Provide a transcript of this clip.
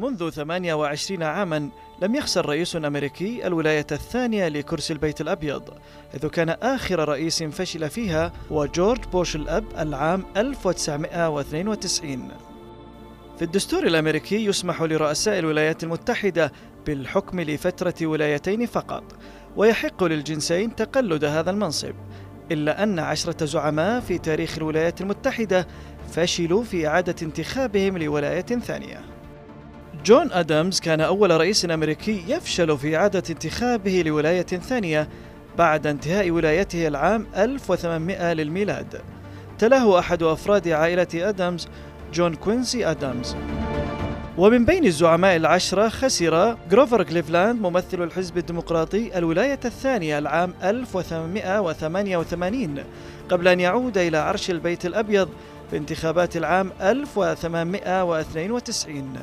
منذ 28 عاما لم يخسر رئيس أمريكي الولاية الثانية لكرسي البيت الأبيض حيث كان آخر رئيس فشل فيها هو جورج بوش الأب العام 1992 في الدستور الأمريكي يسمح لرؤساء الولايات المتحدة بالحكم لفترة ولايتين فقط ويحق للجنسين تقلد هذا المنصب إلا أن عشرة زعماء في تاريخ الولايات المتحدة فشلوا في إعادة انتخابهم لولاية ثانية. جون أدامز كان أول رئيس أمريكي يفشل في إعادة انتخابه لولاية ثانية بعد انتهاء ولايته العام 1800 للميلاد. تلاه أحد أفراد عائلة أدامز جون كوينسي أدامز. ومن بين الزعماء العشرة خسر جروفر كليفلاند ممثل الحزب الديمقراطي الولاية الثانية العام 1888 قبل أن يعود إلى عرش البيت الأبيض في انتخابات العام 1892